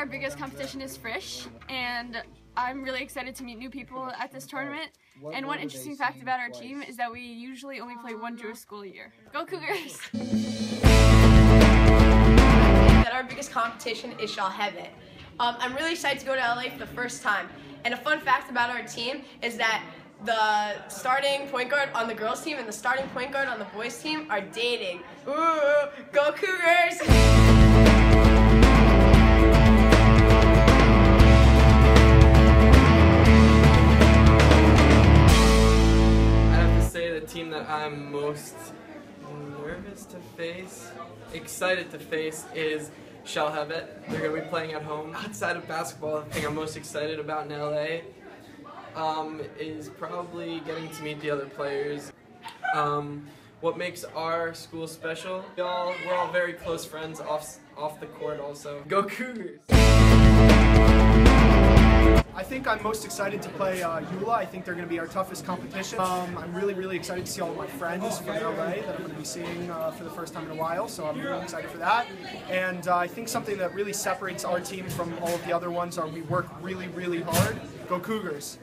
competition is Frisch, and I'm really excited to meet new people at this tournament. And one interesting fact about our team is that we usually only play one Jewish school a year. Go Cougars! that our biggest competition is Shalhevet. Um, I'm really excited to go to LA for the first time. And a fun fact about our team is that the starting point guard on the girls team and the starting point guard on the boys team are dating. Ooh, go Cougars! Team that I'm most nervous to face, excited to face is Shalhevet. They're going to be playing at home. Outside of basketball, the thing I'm most excited about in LA um, is probably getting to meet the other players. Um, what makes our school special? We all, we're all very close friends off, off the court also. Go Cougars! I'm most excited to play uh, YULA. I think they're going to be our toughest competition. Um, I'm really, really excited to see all of my friends from LA that I'm going to be seeing uh, for the first time in a while, so I'm really excited for that. And uh, I think something that really separates our team from all of the other ones are we work really, really hard. Go Cougars!